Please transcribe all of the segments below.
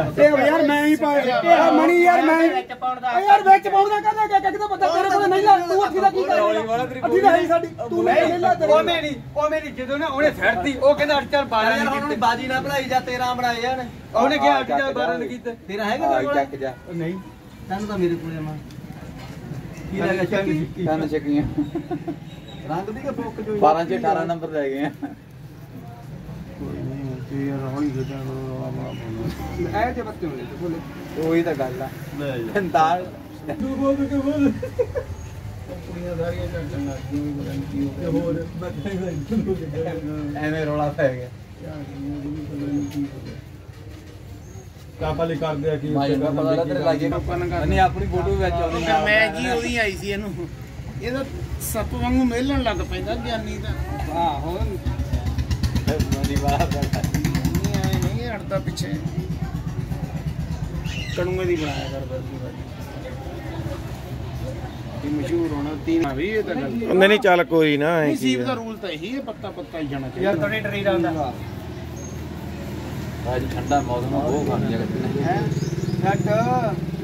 ਇਹ ਯਾਰ ਮੈਂ ਹੀ ਪਾ ਇਹ ਮਣੀ ਯਾਰ ਮੈਂ ਵਿੱਚ ਪਾਉਣ ਦਾ ਯਾਰ ਵਿੱਚ ਕਹਿੰਦਾ ਕਿ ਕਿਹਦਾ ਪਤਾ ਤੇਰੇ ਕੋਲ ਨਹੀਂ ਲਾ ਤੂੰ ਅੱਠੀ ਦਾ ਕੀ ਕਰੇਗਾ ਅੱਠੀ ਦਾ ਹੈ ਹੀ ਸਾਡੀ ਤੂੰ ਨਹੀਂ ਲਾ ਤੇਰੇ ਉਹ ਮੇਰੀ ਉਹ ਮੇਰੀ ਜਦੋਂ ਨਾ ਉਹਨੇ ਛੱਡਤੀ ਉਹ ਕਹਿੰਦਾ 8 4 12 ਯਾਰ ਨਹੀਂ ਹੁਣ ਉਹਨੇ ਕੀਤੇ। ਬਾਜੀ ਨਾ ਬਣਾਈ ਜਾ 13 ਬਣਾਏ ਜਾਣ। ਉਹਨੇ ਕਿਹਾ 8 4 12 ਨਹੀਂ ਕੀਤੇ। ਤੇਰਾ ਹੈਗਾ ਤੇਰੇ ਕੋਲ? ਚੱਕ ਜਾ। ਨਹੀਂ। ਤੈਨੂੰ ਤਾਂ ਮੇਰੇ ਕੋਲੇ ਮਾ। ਕੀ ਲੱਗਾ ਚੱਕੀ ਕੰਨ ਚੱਕੀਆਂ ਰੰਗ ਦੀ ਕਿ ਬੁੱਕ ਜੋ 12 ਚ 18 ਨੰਬਰ ਰਹਿ ਗਏ ਆ। ਇਹ ਜੇ ਬੱਤੇ ਹੋਣੇ ਤੇ ਬੋਲੇ। ਉਹੀ ਤਾਂ ਗੱਲ ਆ। ਪੰਤਾਲ ਐਵੇਂ ਰੋਲਾ ਪੈ ਗਿਆ। ਕਾਪਾਲੀ ਕਰਦੇ ਆ ਕੀ ਮਾਈ ਨੂੰ ਪਤਾ ਲੱਗ ਤੇਰੇ ਲਾਗੇ ਨਹੀਂ ਆਪਣੀ ਫੋਟੋ ਵਿੱਚ ਆਉਂਦੀ ਤੇ ਮੈਂ ਜੀ ਉਹਦੀ ਆਈ ਸੀ ਇਹਨੂੰ। ਇਹਦਾ ਸੱਪ ਵਾਂਗੂ ਮੇਲਣ ਲੱਗ ਪੈਂਦਾ ਗਿਆਨੀ ਦਾ। ਆਹੋ। ਨਹੀਂ ਨਹੀਂ ਨਹੀਂ ਹਟਦਾ ਪਿੱਛੇ ਕਣੂਏ ਦੀ ਬਣਾਇਆ ਕਰਦਾ ਸੀ ਬਾਜੀ ਇਹ ਮਸ਼ਹੂਰ ਹੋਣਾ ਤੀਨ ਵੀ ਇਹ ਤਾਂ ਗੱਲ ਨਹੀਂ ਨਹੀਂ ਚੱਲ ਕੋਈ ਨਾ ਐਂ ਕੀ ਨਸੀਬ ਦਾ ਆ। ਰੂਲ ਤਾਂ ਇਹੀ ਹੈ ਪੱਤਾ ਪੱਤਾ ਹੀ ਜਾਣਾ ਯਾਰ ਚਾਹੀਦਾ ਤੁਹਾਡੇ ਡਰੀ ਦਾ ਹੁੰਦਾ। ਅੱਜ ਠੰਡਾ ਮੌਸਮ ਆ ਉਹ ਖਾਣੀ ਜਗਤ ਹੈ? ਹਟ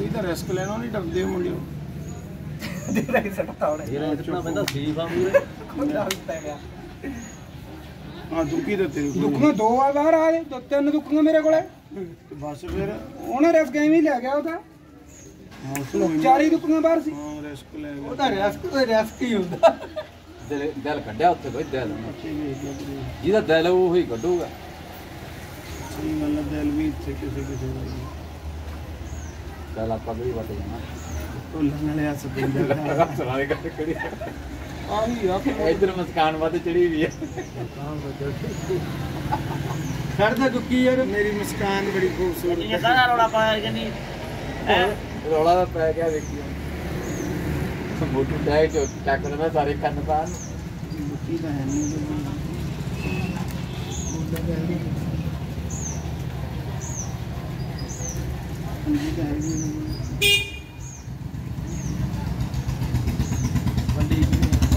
ਇਹ ਤਾਂ ਰਿਸਕ ਲੈਣਾ ਨਹੀਂ ਡਰਦੇ ਮੁੰਡਿਓ। ਜਿਹੜਾ ਹੀ ਸੱਟਾ ਉਹਨੇ ਜਿਹੜਾ ਇਤਨਾ ਬੰਦਾ ਸੀਫ ਆ ਮੂਰੇ ਖੁੱਲਾ ਪੈ ਗਿਆ। ਹਾਂ ਦੁੱਕੀ ਤੇ ਤੇਰੀ ਦੁੱਖੀਆਂ ਦੋ ਆ ਬਾਹਰ ਆ ਦੋ ਤਿੰਨ ਦੁੱਖੀਆਂ ਮੇਰੇ ਕੋਲੇ। ਬਸ ਫਿਰ। ਉਹਨੇ ਰਸ ਗੇਮ ਹੀ ਲੈ ਗਿਆ ਉਹਦਾ। ਚਾਰੀ ਦੁੱਖੀਆਂ ਬਾਹਰ ਸੀ। ਹਾਂ ਰਿਸਕ ਲੈ ਗਿਆ। ਉਹਦਾ ਰਿਸਕ ਤੋਂ ਰਿਸਕ ਹੀ ਹੁੰਦਾ। ਦਿਲ ਦਿਲ ਕੱਢਿਆ ਉੱਥੇ ਕੋਈ ਦਿਲ। ਜਿਹਦਾ ਦਿਲ ਉਹ ਹੀ ਕੱਢੂਗਾ। ਸਹੀ ਗੱਲ ਦਿਲ ਵੀ ਇੱਥੇ ਕਿਸੇ ਕਿਸੇ ਦਾ ਦਿਲ ਆਪਾਂ ਵੀ ਵੱਟ ਜਾਣਾ ਢੋਲਣ ਵਾਲੇ ਹੱਸ ਪੈਂਦਾ ਸੁਣਾਵੇ ਗੱਲ ਕਰੀ ਆਹੀ ਆ। ਇਧਰ ਮੁਸਕਾਨ ਵੱਧ ਚੜੀ ਵੀ ਹੈ ਛੱਡਦਾ ਦੁੱਕੀ ਯਾਰ? ਮੇਰੀ ਮੁਸਕਾਨ ਬੜੀ ਖੂਬਸੂਰਤ ਇਹ ਸਾਰਾ ਰੌਲਾ ਪਾਇਆ ਕਿ ਨਹੀਂ? ਰੌਲਾ ਤਾਂ ਪੈ ਗਿਆ ਵੇਖੀ ਮੋਟੂ ਟਾਈ ਚ ਚੱਕ ਲੈਣਾ ਸਾਰੇ ਕੰਨ ਪਾਣ ਦੁੱਕੀ ਤਾਂ ਹੈ ਨਹੀਂ ਪੰਜੀ ਤਾਂ ਹੈ ਨਹੀਂ।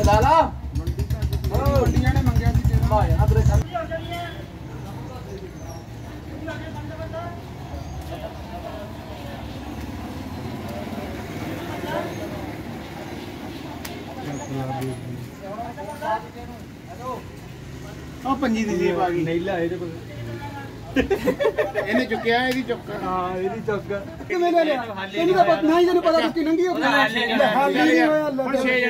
ਲਾਲਾ ਵੱਡੀਆਂ ਨੇ ਮੰਗਿਆ ਸੀ ਤੇਰਾ ਮਾ ਜਾਣਾ ਤੇਰੇ ਕੰਨ ਉਹ ਪੰਜੀ ਦੀ ਜੀਬ ਆ ਗਈ। ਨਹੀਂ ਲਾਏ ਤੇ ਕੋਲ ਇਹਨੇ ਚੁੱਕਿਆ ਇਹਦੀ ਚੁੱਕ। ਹਾਂ ਇਹਦੀ ਚੌਕ। ਕਿਵੇਂ ਲੈ ਲਿਆ? ਤੈਨੂੰ ਤਾਂ ਪਤਾ ਨਹੀਂ ਤੈਨੂੰ ਪਤਾ ਕਿ ਨੰਗੀ ਹੋ ਨਹੀਂ ਹਾਲੇ ਨਹੀਂ ਹੋਇਆ ਹੁਣ ਛੇ ਜਣੇ